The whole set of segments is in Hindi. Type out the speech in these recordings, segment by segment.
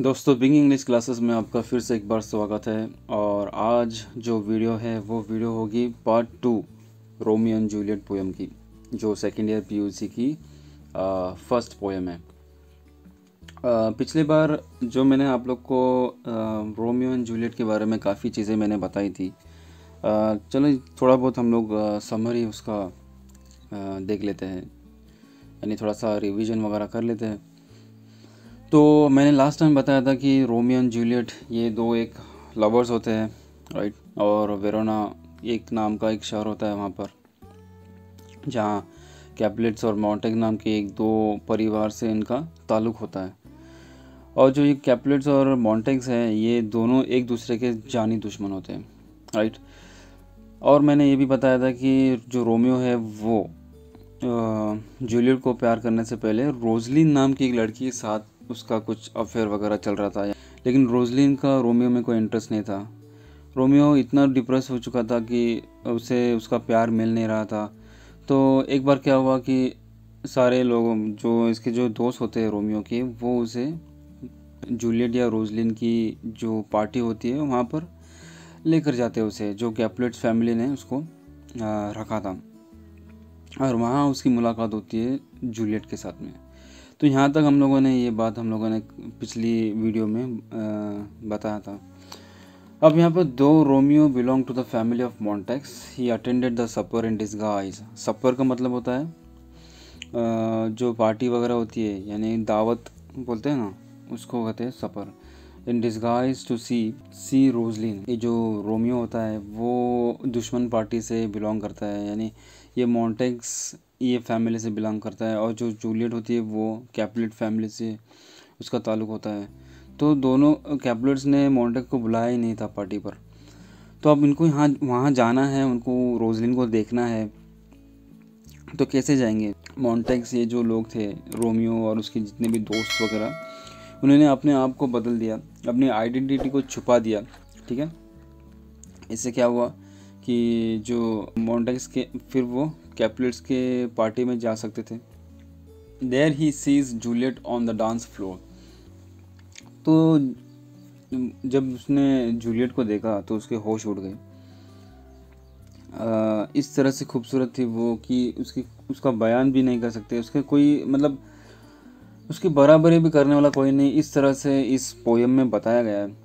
दोस्तों बिंग इंग्लिश क्लासेस में आपका फिर से एक बार स्वागत है और आज जो वीडियो है वो वीडियो होगी part two Romeo and Juliet poem की जो सेकेंड ईयर पीयूसी की फ़र्स्ट पोएम है। आ, पिछली बार जो मैंने आप लोग को रोमियो एंड जूलियट के बारे में काफ़ी चीज़ें मैंने बताई थी। चलो थोड़ा बहुत हम लोग समरी उसका आ, देख लेते हैं। यानी थोड़ा सा रिविज़न वगैरह कर लेते हैं। तो मैंने लास्ट टाइम बताया था कि रोमियो एंड जूलियट ये दो एक लवर्स होते हैं राइट और वेरोना एक नाम का एक शहर होता है वहाँ पर, जहाँ कैपलेट्स और माउंटेक नाम के एक दो परिवार से इनका ताल्लुक होता है। और जो ये कैपलेट्स और माउंटेक्स हैं, ये दोनों एक दूसरे के जानी दुश्मन होते हैं राइट और मैंने ये भी बताया था कि जो रोमियो है वो जूलियट को प्यार करने से पहले रोजलिन नाम की एक लड़की के साथ उसका कुछ अफेयर वगैरह चल रहा था। लेकिन रोजलिन का रोमियो में कोई इंटरेस्ट नहीं था। रोमियो इतना डिप्रेस हो चुका था कि उसे उसका प्यार मिल नहीं रहा था। तो एक बार क्या हुआ कि सारे लोग, जो इसके जो दोस्त होते हैं रोमियो के, वो उसे जूलियट या रोजलिन की जो पार्टी होती है, वहाँ पर लेकर जाते उसे, जो कैपलेट्स फैमिली ने उसको रखा था। और वहाँ उसकी मुलाकात होती है जूलियट के साथ में। तो यहाँ तक हम लोगों ने ये बात हम लोगों ने पिछली वीडियो में बताया था। अब यहाँ पर दो Romeo belong to the family of Montagues. He attended the supper in disguise supper का मतलब होता है जो पार्टी वगैरह होती है, यानी दावत बोलते हैं ना, उसको कहते हैं supper in disguise to see see Rosaline ये जो रोमियो होता है, वो दुश्मन पार्टी से बिलोंग करता है, यानी ये मॉन्टेक्स ये फैमिली से बिलोंग करता है, और जो जूलियट होती है, वो कैपलेट फैमिली से उसका ताल्लुक होता है। तो दोनों कैपलेट्स ने मोन्टेक को बुलाया ही नहीं था पार्टी पर। तो अब इनको यहाँ, वहाँ जाना है, उनको रोजलिन को देखना है तो कैसे जाएँगे? मॉन्टेक्स ये जो लोग थे, रोमियो और उसके जितने भी दोस्त वगैरह उन्होंने अपने आप को बदल दिया, अपनी आइडेंटिटी को छुपा दिया, ठीक है? इससे क्या हुआ कि जो मोन्टेक्स के, फिर वो कैपलेट्स के पार्टी में जा सकते थे। There he sees Juliet on the dance floor तो जब उसने जूलियट को देखा तो उसके होश उड़ गए। इस तरह से खूबसूरत थी वो कि उसकी, उसका बयान भी नहीं कर सकते। उसके कोई मतलब उसकी बराबरी भी करने वाला कोई नहीं। इस तरह से इस पोयम में बताया गया है।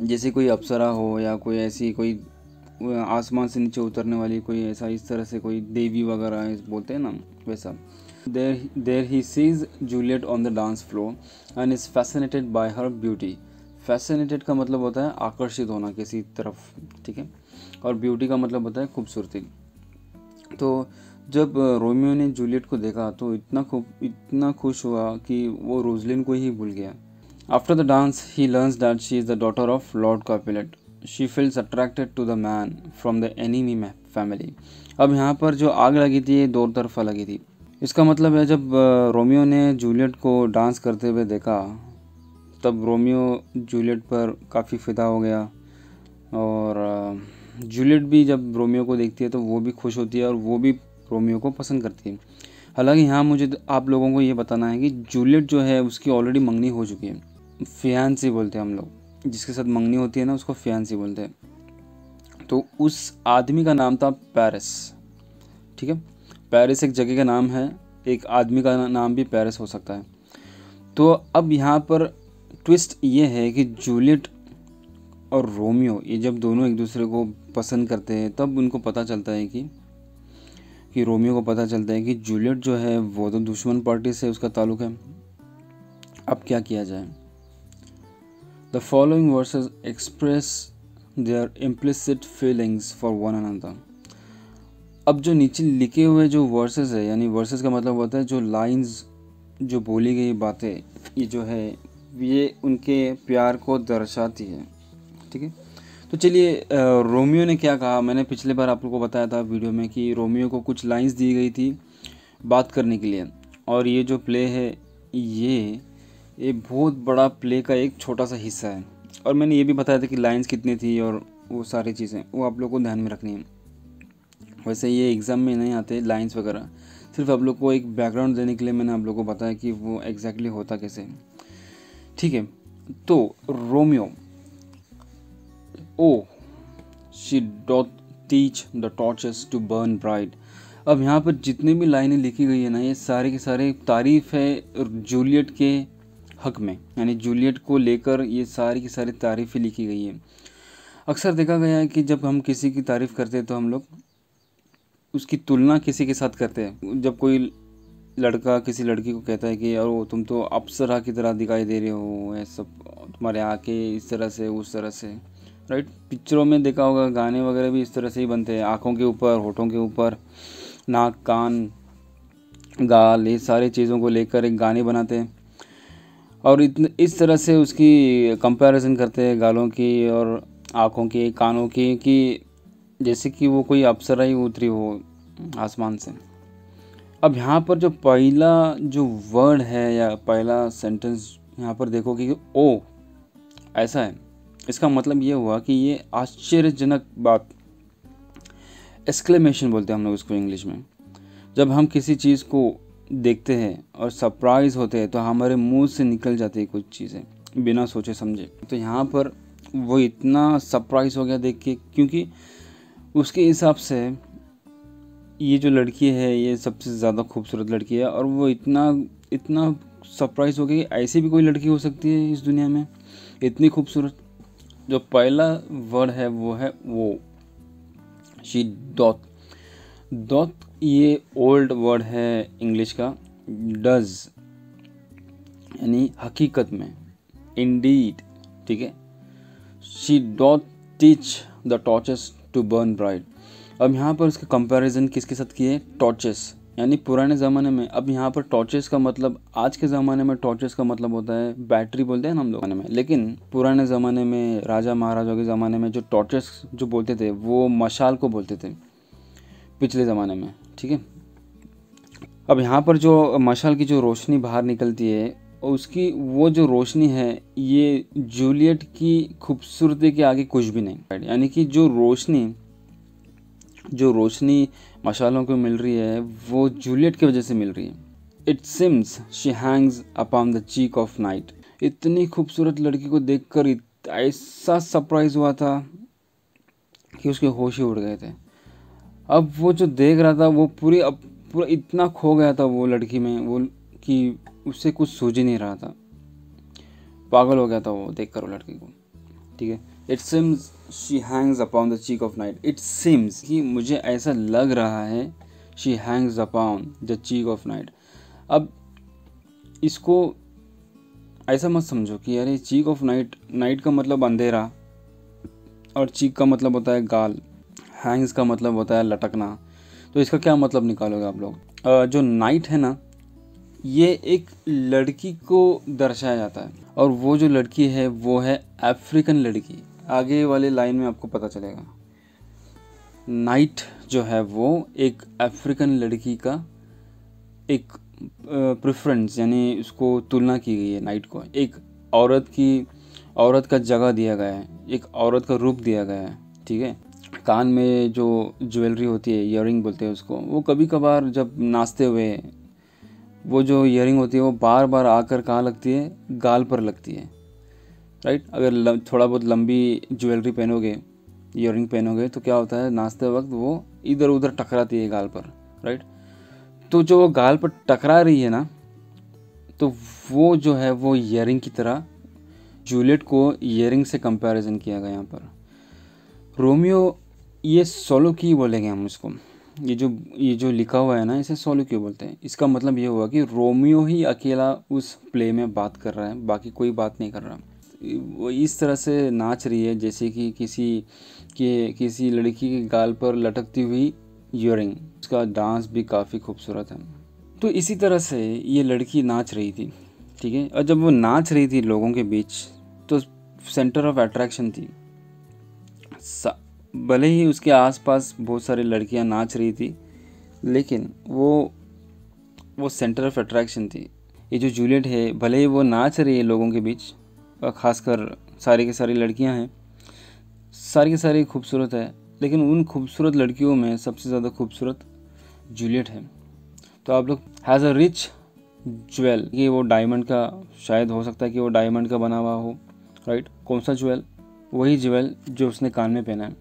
जैसे कोई अप्सरा हो या कोई ऐसी कोई, आसमान से नीचे उतरने वाली कोई ऐसा, इस तरह से कोई देवी वगैरह बोलते हैं ना वैसा। There there he sees Juliet on the dance floor and is fascinated by her beauty fascinated का मतलब होता है आकर्षित होना किसी तरफ़, ठीक है? और ब्यूटी का मतलब होता है खूबसूरती। तो जब रोमियो ने जूलियट को देखा तो इतना खूब, इतना खुश हुआ कि वो रोजलिन को ही भूल गया। After the dance he learns that she is the daughter of lord Capulet she feels attracted to the man from the enemy family अब यहाँ पर जो आग लगी थी, ये दो तरफा लगी थी। इसका मतलब है, जब रोमियो ने जूलियट को डांस करते हुए देखा, तब रोमियो जूलियट पर काफ़ी फ़िदा हो गया और जूलियट भी जब रोमियो को देखती है तो वो भी खुश होती है और वो भी रोमियो को पसंद करती है। हालाँकि यहाँ मुझे आप लोगों को ये बताना है कि जूलियट जो है उसकी ऑलरेडी मंगनी हो चुकी है। फियांसी बोलते हैं हम लोग। जिसके साथ मंगनी होती है ना, उसको फियांसी बोलते हैं। तो उस आदमी का नाम था पेरिस ठीक है? पेरिस एक जगह का नाम है। एक आदमी का नाम भी पेरिस हो सकता है। तो अब यहाँ पर ट्विस्ट ये है कि जूलियट और रोमियो, ये जब दोनों एक दूसरे को पसंद करते हैं, तब उनको पता चलता है कि कि रोमियो को पता चलता है कि जूलियट जो है, वो तो दुश्मन पार्टी से उसका ताल्लुक है। अब क्या किया जाए? The following verses express their implicit feelings for one another. अब जो नीचे लिखे हुए जो वर्सेस है, यानी वर्सेस का मतलब होता है जो लाइंस जो बोली गई बातें, ये जो है, ये उनके प्यार को दर्शाती है। ठीक है? तो चलिए रोमियो ने क्या कहा? मैंने पिछले बार आप लोग को बताया था वीडियो में कि रोमियो को कुछ लाइंस दी गई थी बात करने के लिए। और ये जो प्ले है, ये ये बहुत बड़ा प्ले का एक छोटा सा हिस्सा है। और मैंने ये भी बताया था कि लाइंस कितनी थी और वो सारी चीज़ें, वो आप लोग को ध्यान में रखनी है। वैसे ये एग्ज़ाम में नहीं आते लाइंस वगैरह, सिर्फ़ आप लोग को एक बैकग्राउंड देने के लिए मैंने आप लोग को बताया कि वो एग्जैक्टली होता कैसे। ठीक है तो Romeo O she doth teach the torches to burn bright अब यहाँ पर जितनी भी लाइनें लिखी गई है ना, ये सारे के सारे तारीफ़ है जूलियट के हक में। यानी जूलियट को लेकर ये सारी की सारी तारीफ़ें लिखी गई है। अक्सर देखा गया है कि जब हम किसी की तारीफ़ करते हैं तो हम लोग उसकी तुलना किसी के साथ करते हैं। जब कोई लड़का किसी लड़की को कहता है कि यार वो तुम तो अप्सरा की तरह दिखाई दे रहे हो ये सब तुम्हारे आँखें इस तरह से, उस तरह से। राइट पिक्चरों में देखा होगा, गाने वगैरह भी इस तरह से ही बनते हैं। आँखों के ऊपर, होठों के ऊपर, नाक, कान, गाल, ये सारी चीज़ों को लेकर एक गाने बनाते हैं। और इतने इस तरह से उसकी कंपैरिजन करते हैं गालों की और आँखों की, कानों की, कि जैसे कि वो कोई अप्सरा ही उतरी हो आसमान से। अब यहाँ पर जो पहला जो वर्ड है या पहला सेंटेंस यहाँ पर देखो कि, ओ, ऐसा है। इसका मतलब ये हुआ कि ये आश्चर्यजनक बात एक्सक्लेमेशन बोलते हैं हम लोग उसको इंग्लिश में। जब हम किसी चीज़ को देखते हैं और सरप्राइज़ होते हैं तो हमारे मुँह से निकल जाती है कुछ चीज़ें, बिना सोचे समझे। तो यहाँ पर वो इतना सरप्राइज़ हो गया देख के, क्योंकि उसके हिसाब से ये जो लड़की है, ये सबसे ज़्यादा खूबसूरत लड़की है और वो इतना इतना सरप्राइज़ हो गया कि ऐसी भी कोई लड़की हो सकती है इस दुनिया में, इतनी खूबसूरत। जो पहला वर्ड है वो है वो। शी डॉट डॉट ये ओल्ड वर्ड है इंग्लिश का। डज यानी हकीकत में। इंडीड ठीक है? She doth teach the torches to burn bright अब यहाँ पर उसका कंपैरिजन किसके साथ किए? टॉर्चेस यानी पुराने ज़माने में, अब यहाँ पर टॉर्चेस का मतलब आज के ज़माने में टॉर्चेस का मतलब होता है बैटरी बोलते हैं ना हम लोग में। लेकिन पुराने ज़माने में, राजा महाराजाओं के ज़माने में जो टॉर्चेस जो बोलते थे, वो मशाल को बोलते थे, पिछले ज़माने में, ठीक है? अब यहाँ पर जो मशाल की जो रोशनी बाहर निकलती है, उसकी वो जो रोशनी है, ये जूलियट की खूबसूरती के आगे कुछ भी नहीं। यानी कि जो रोशनी जो रोशनी मशालों को मिल रही है, वो जूलियट की वजह से मिल रही है। It seems she hangs upon the cheek of night इतनी खूबसूरत लड़की को देख कर ऐसा सरप्राइज़ हुआ था कि उसके होश ही उड़ गए थे। अब वो जो देख रहा था, वो पूरी अब पूरा इतना खो गया था वो लड़की में, वो कि उससे कुछ सूझ ही नहीं रहा था। पागल हो गया था वो देख कर वो लड़की को। ठीक है? It seems she hangs upon the cheek of night it seems कि मुझे ऐसा लग रहा है she hangs upon the cheek of night अब इसको ऐसा मत समझो कि यार चीक ऑफ़ नाइट नाइट का मतलब अंधेरा और चीक का मतलब होता है गाल हैंग्स का मतलब होता है लटकना। तो इसका क्या मतलब निकालोगे आप लोग? जो नाइट है ना, ये एक लड़की को दर्शाया जाता है और वो जो लड़की है, वो है अफ्रीकन लड़की। आगे वाले लाइन में आपको पता चलेगा। नाइट जो है वो एक अफ्रीकन लड़की का एक प्रेफरेंस यानी उसको तुलना की गई है नाइट को। एक औरत की, औरत का जगह दिया गया है, एक औरत का रूप दिया गया है, ठीक है? कान में जो ज्वेलरी होती है इयरिंग बोलते हैं उसको, वो कभी कभार जब नाचते हुए, वो जो इयरिंग होती है, वो बार बार आकर कहाँ लगती है? गाल पर लगती है। राइट अगर थोड़ा बहुत लंबी ज्वेलरी पहनोगे इयरिंग पहनोगे तो क्या होता है, नाचते वक्त वो इधर उधर टकराती है गाल पर राइट तो जो वो गाल पर टकरा रही है ना तो वो जो है, वो इयरिंग की तरह जूलियट को इयरिंग से कंपैरिजन किया गया यहाँ पर। रोमियो, ये सोलो की बोलेंगे हम उसको ये जो ये जो लिखा हुआ है ना, इसे सोलो क्यों बोलते हैं? इसका मतलब ये हुआ कि रोमियो ही अकेला उस प्ले में बात कर रहा है, बाकी कोई बात नहीं कर रहा। वो इस तरह से नाच रही है जैसे कि किसी के, किसी लड़की के गाल पर लटकती हुई यूरिंग उसका डांस भी काफ़ी खूबसूरत है। तो इसी तरह से ये लड़की नाच रही थी, ठीक है? और जब वो नाच रही थी लोगों के बीच तो सेंटर ऑफ़ अट्रैक्शन थी। भले ही उसके आसपास बहुत सारी लड़कियाँ नाच रही थी, लेकिन वो वो सेंटर ऑफ़ अट्रैक्शन थी। ये जो जूलियट है, भले ही वो नाच रही है लोगों के बीच ख़ासकर सारी की सारी लड़कियाँ हैं। सारी की सारी खूबसूरत है, लेकिन उन खूबसूरत लड़कियों में सबसे ज़्यादा खूबसूरत जूलियट है। तो आप लोग हैज़ अ रिच ज्वेल ये वो डायमंड का, शायद हो सकता है कि वो डायमंड का बना हुआ हो राइट कौन सा ज्वेल वही ज्वेल जो उसने कान में पहना है।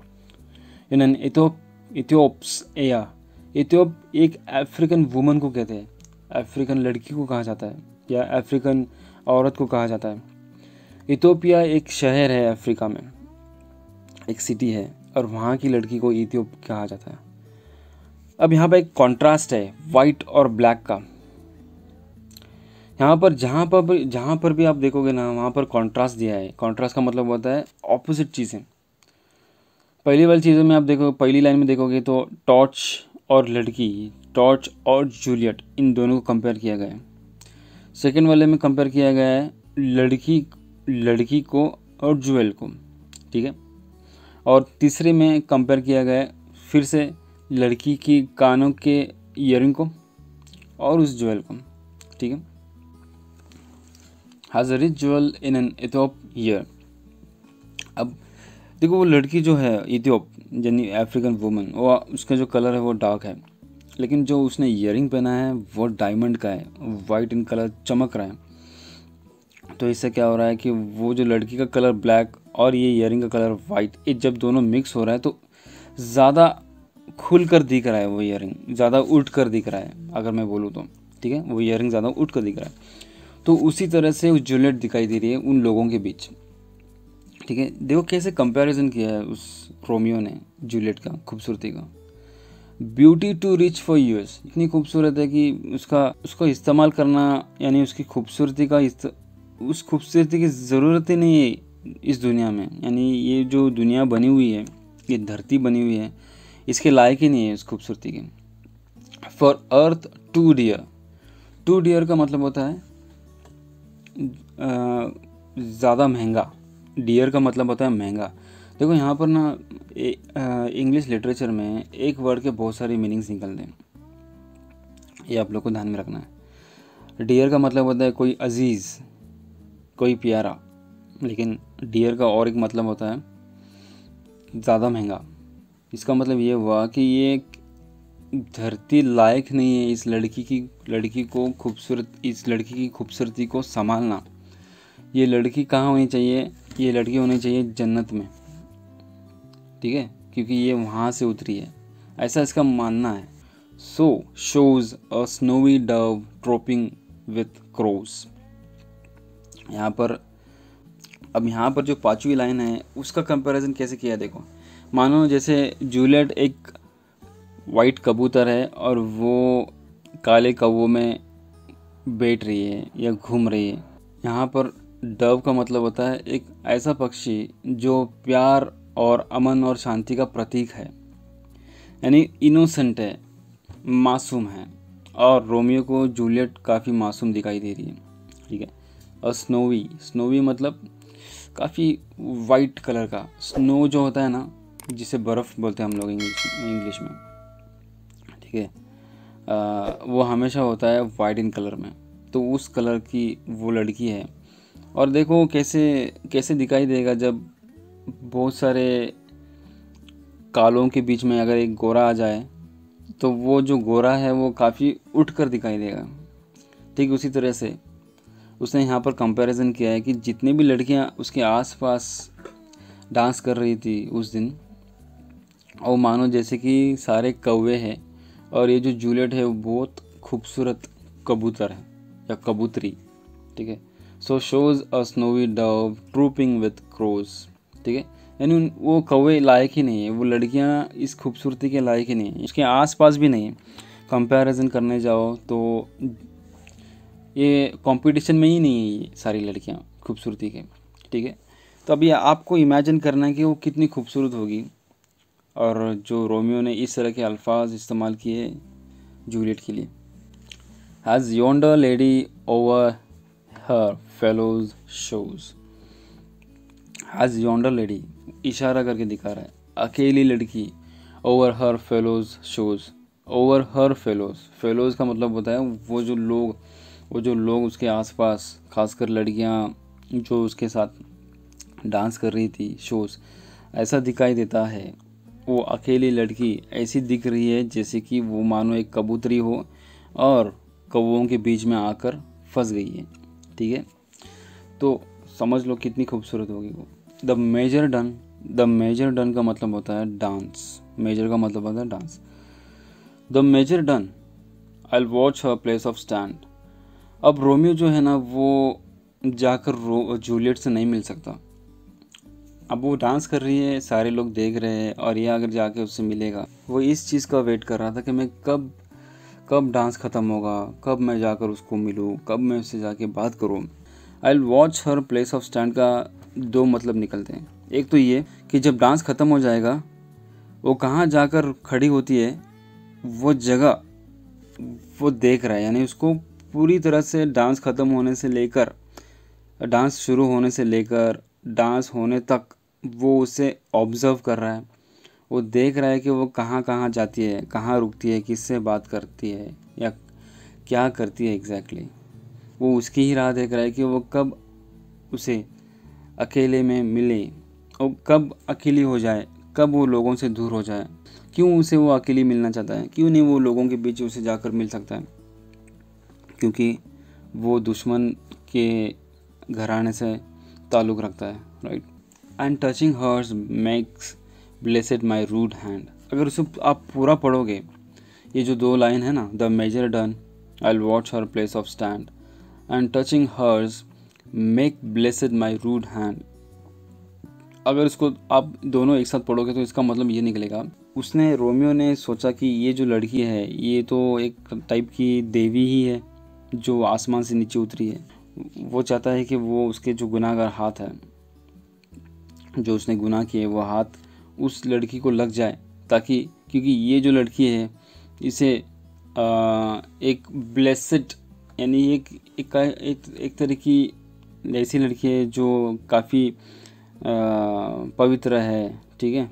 इन एन इथोप इथियोप्स या इथियोप एक अफ्रीकन वुमन को कहते हैं। अफ्रीकन लड़की को कहा जाता है, या अफ्रीकन औरत को कहा जाता है। इथोपिया एक शहर है अफ्रीका में, एक सिटी है, और वहाँ की लड़की को इथियोप कहा जाता है। अब यहाँ पर एक कॉन्ट्रास्ट है वाइट और ब्लैक का। यहाँ पर जहाँ पर भी, जहाँ पर भी आप देखोगे ना, वहाँ पर कॉन्ट्रास्ट दिया है। कॉन्ट्रास्ट का मतलब होता है ऑपोजिट चीज़ें। पहली वाली चीज़ों में आप देखो, पहली लाइन में देखोगे तो टॉर्च और लड़की टॉर्च और जूलियट इन दोनों को कंपेयर किया गया है। सेकेंड वाले में कंपेयर किया गया है, लड़की लड़की को और ज्वेल को, ठीक है? और तीसरे में कंपेयर किया गया फिर से लड़की की कानों के ईयरिंग को और उस ज्वेल को, ठीक है? As rich jewel in an Ethiop ear अब देखो वो लड़की जो है इथियोप यानी अफ्रीकन वुमन वो उसका जो कलर है वो डार्क है। लेकिन जो उसने ईयरिंग पहना है, वो डायमंड का है वाइट इन कलर चमक रहा है। तो इससे क्या हो रहा है कि वो जो लड़की का कलर ब्लैक और ये ईयरिंग का कलर वाइट ये जब दोनों मिक्स हो रहा है तो ज़्यादा खुल कर दिख रहा है वो ईयरिंग ज़्यादा उठ कर दिख रहा है, अगर मैं बोलूँ तो ठीक है? वो ईयरिंग ज़्यादा उठ कर दिख रहा है। तो उसी तरह से जूलियट दिखाई दे रही है उन लोगों के बीच, ठीक है? देखो कैसे कंपैरिजन किया है उस रोमियो ने जूलियट का, खूबसूरती का। Beauty too rich for use इतनी खूबसूरत है कि उसका, उसको इस्तेमाल करना, यानी उसकी खूबसूरती का उस खूबसूरती की ज़रूरत ही नहीं है इस दुनिया में। यानी ये जो दुनिया बनी हुई है, ये धरती बनी हुई है, इसके लायक ही नहीं है इस खूबसूरती की। For earth too dear too dear का मतलब होता है ज़्यादा महँगा। डियर का मतलब होता है महँगा। देखो यहाँ पर ना इंग्लिश लिटरेचर में एक वर्ड के बहुत सारी मीनिंग्स निकलते हैं। ये आप लोग को ध्यान में रखना है। डियर का मतलब होता है कोई अज़ीज़। कोई प्यारा, लेकिन डियर का और एक मतलब होता है, ज़्यादा महँगा। इसका मतलब ये हुआ कि ये धरती लायक नहीं है इस लड़की की, लड़की को खूबसूरत, इस लड़की की खूबसूरती को संभालना। ये लड़की कहाँ होनी चाहिए? ये लड़की होनी चाहिए जन्नत में। ठीक है? क्योंकि ये वहाँ से उतरी है। ऐसा इसका मानना है। So shows a snowy dove trooping with crows यहाँ पर, अब यहाँ पर जो पाँचवीं लाइन है, उसका कंपैरिजन कैसे किया देखो। मानो जैसे जूलियट एक वाइट कबूतर है और वो काले कौवों में बैठ रही है या घूम रही है। यहाँ पर डव का मतलब होता है एक ऐसा पक्षी जो प्यार और अमन और शांति का प्रतीक है। यानी इनोसेंट है, मासूम है और रोमियो को जूलियट काफ़ी मासूम दिखाई दे रही है, ठीक है? स्नोवी स्नोवी मतलब काफ़ी वाइट कलर का. स्नो जो होता है ना, जिसे बर्फ़ बोलते हैं हम लोग इंग्लिश इंग्लिश में, ठीक है? वो हमेशा होता है वाइट इन कलर में. तो उस कलर की वो लड़की है. और देखो कैसे कैसे दिखाई देगा जब बहुत सारे कालों के बीच में अगर एक गोरा आ जाए तो वो जो गोरा है वो काफ़ी उठ कर दिखाई देगा. ठीक उसी तरह से उसने यहाँ पर कंपैरिजन किया है कि जितनी भी लड़कियाँ उसके आसपास डांस कर रही थी उस दिन, और मानो जैसे कि सारे कौवे हैं, और ये जो जूलियट है वो बहुत खूबसूरत कबूतर है, या कबूतरी, ठीक है? So shows a snowy dove trooping with crows ठीक है? यानी वो कौवे लायक ही नहीं है, वो लड़कियाँ इस खूबसूरती के लायक ही नहीं है, इसके आस पास भी नहीं है। कंपैरिजन करने जाओ तो ये कंपटीशन में ही नहीं है ये सारी लड़कियाँ, खूबसूरती के, ठीक है? तो अभी आपको इमेजिन करना है कि वो कितनी खूबसूरत होगी। और जो रोमियो ने इस तरह के अल्फाज इस्तेमाल किए जूलियट के लिए। As yonder lady over her fellows shows as yonder lady इशारा करके दिखा रहा है, अकेली लड़की over her fellows shows over her fellows fellows का मतलब होता है वो जो लोग वो जो लोग उसके आसपास, खासकर लड़कियाँ, जो उसके साथ डांस कर रही थी, शोज़, ऐसा दिखाई देता है। वो अकेली लड़की ऐसी दिख रही है जैसे कि वो मानो एक कबूतरी हो और कौओं के बीच में आकर फंस गई है, ठीक है? तो समझ लो कितनी खूबसूरत होगी वो। The measure done the measure done का मतलब होता है डांस मेजर का मतलब होता है dance the measure done I watch her place of stand अब रोमियो जो है ना, वो जाकर जूलियट से नहीं मिल सकता। अब वो डांस कर रही है, सारे लोग देख रहे हैं और ये अगर जाके उससे मिलेगा। वो इस चीज़ का वेट कर रहा था कि मैं कब कब डांस ख़त्म होगा, कब मैं जाकर उसको मिलूँ, कब मैं उससे जाके बात करूँ। I watch her place of stand का दो मतलब निकलते हैं। एक तो ये कि जब डांस ख़त्म हो जाएगा, वो कहाँ जाकर खड़ी होती है, वो जगह, वो देख रहा है, यानी उसको पूरी तरह से डांस ख़त्म होने से लेकर डांस शुरू होने से लेकर डांस होने तक वो उसे ऑब्ज़र्व कर रहा है। वो देख रहा है कि वो कहाँ कहाँ जाती है, कहाँ रुकती है, किससे बात करती है, या क्या करती है एग्जैक्टली exactly. वो उसकी ही राह देख रहा है कि वो कब उसे अकेले में मिले और कब अकेली हो जाए, कब वो लोगों से दूर हो जाए। क्यों उसे वो अकेली मिलना चाहता है? क्यों नहीं वो लोगों के बीच उसे जाकर मिल सकता है? क्योंकि वो दुश्मन के घराने से ताल्लुक़ रखता है right and touching hers makes blessed my rude hand अगर उसे आप पूरा पढ़ोगे, ये जो दो लाइन है ना the measure done I watch her place of stand and touching hers make blessed my rude hand अगर इसको आप दोनों एक साथ पढ़ोगे तो इसका मतलब ये निकलेगा, उसने रोमियो ने सोचा कि ये जो लड़की है, ये तो एक टाइप की देवी ही है। जो आसमान से नीचे उतरी है वो चाहता है कि वो उसके जो गुनाहगार हाथ है जो उसने गुनाह किए वो हाथ उस लड़की को लग जाए ताकि क्योंकि ये जो लड़की है इसे आ, एक ब्लेसड यानी एक एक एक, एक तरह की ऐसी लड़की है जो काफ़ी पवित्र है ठीक है?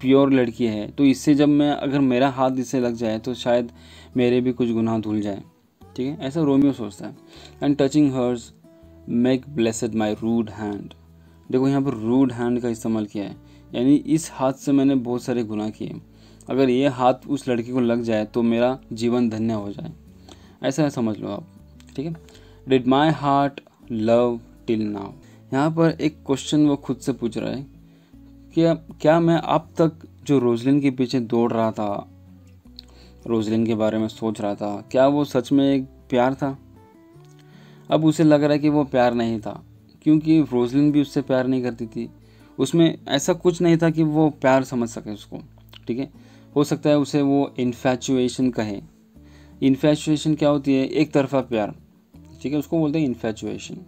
प्योर लड़की है। तो इससे जब मैं अगर मेरा हाथ इससे लग जाए तो शायद मेरे भी कुछ गुनाह धुल जाए। ठीक है? ऐसा रोमियो सोचता है। And touching hers make blessed my rude hand देखो, यहाँ पर रूड हैंड का इस्तेमाल किया है। यानी इस हाथ से मैंने बहुत सारे गुनाह किए अगर ये हाथ उस लड़की को लग जाए तो मेरा जीवन धन्य हो जाए। ऐसा समझ लो आप, ठीक है? Did my heart love till now यहाँ पर एक क्वेश्चन वो खुद से पूछ रहा है कि क्या मैं अब तक जो रोजलिन के पीछे दौड़ रहा था रोजलिन के बारे में सोच रहा था। क्या वो सच में एक प्यार था? अब उसे लग रहा है कि वो प्यार नहीं था, क्योंकि रोजलिन भी उससे प्यार नहीं करती थी। उसमें ऐसा कुछ नहीं था कि वो प्यार समझ सके उसको, ठीक है? हो सकता है उसे वो इन्फेचुएशन कहे। इन्फेचुएशन क्या होती है? एक तरफा प्यार, ठीक है? उसको बोलते हैं इन्फेचुएशन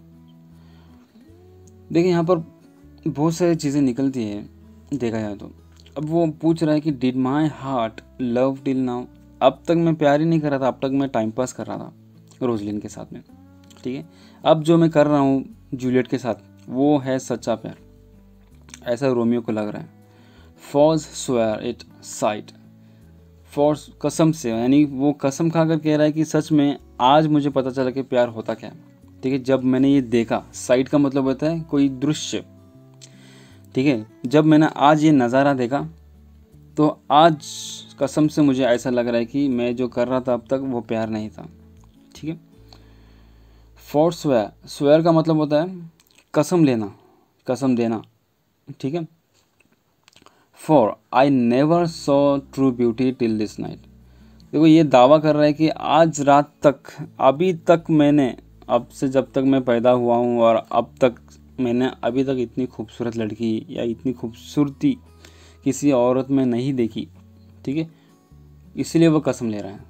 देखिए, यहाँ पर बहुत सारी चीज़ें निकलती है। देखा जाए तो। अब वो पूछ रहा है कि did my heart love till now अब तक मैं प्यार ही नहीं कर रहा था, अब तक मैं टाइम पास कर रहा था रोजलिन के साथ में, ठीक है? अब जो मैं कर रहा हूँ जूलियट के साथ, वो है सच्चा प्यार। ऐसा रोमियो को लग रहा है। Forswear it sight force कसम से, यानी वो कसम खाकर कह रहा है कि सच में आज मुझे पता चला कि प्यार होता क्या है, ठीक है? जब मैंने ये देखा साइट का मतलब होता है कोई दृश्य, ठीक है? जब मैंने आज ये नज़ारा देखा तो आज कसम से मुझे ऐसा लग रहा है कि मैं जो कर रहा था अब तक वो प्यार नहीं था। ठीक है? फॉर स्वेयर स्वेयर का मतलब होता है कसम लेना, कसम देना। ठीक है? For I never saw true beauty till this night देखो, ये दावा कर रहा है कि आज रात तक, अभी तक मैंने, अब से जब तक मैं पैदा हुआ हूँ और अब तक मैंने अभी तक इतनी खूबसूरत लड़की या इतनी खूबसूरती किसी औरत में नहीं देखी, ठीक है? इसीलिए वो कसम ले रहा है।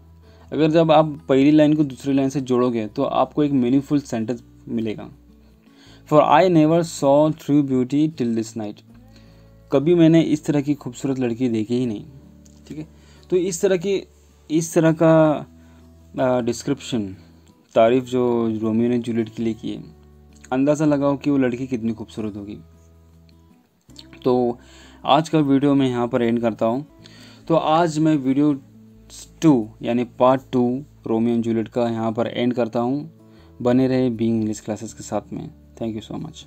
अगर जब आप पहली लाइन को दूसरी लाइन से जोड़ोगे तो आपको एक मीनिंगफुल सेंटेंस मिलेगा। For I never saw through beauty till this night कभी मैंने इस तरह की खूबसूरत लड़की देखी ही नहीं, ठीक है? तो इस तरह की, इस तरह का डिस्क्रिप्शन तारीफ़ जो रोमियो ने जूलियट के लिए की है, अंदाज़ा लगाओ कि वो लड़की कितनी खूबसूरत होगी। तो आज का वीडियो मैं यहाँ पर एंड करता हूँ। तो आज मैं वीडियो टू यानी part two Romeo and Juliet का यहाँ पर एंड करता हूँ। बने रहे बींग इंग्लिश क्लासेस के साथ में। Thank you so much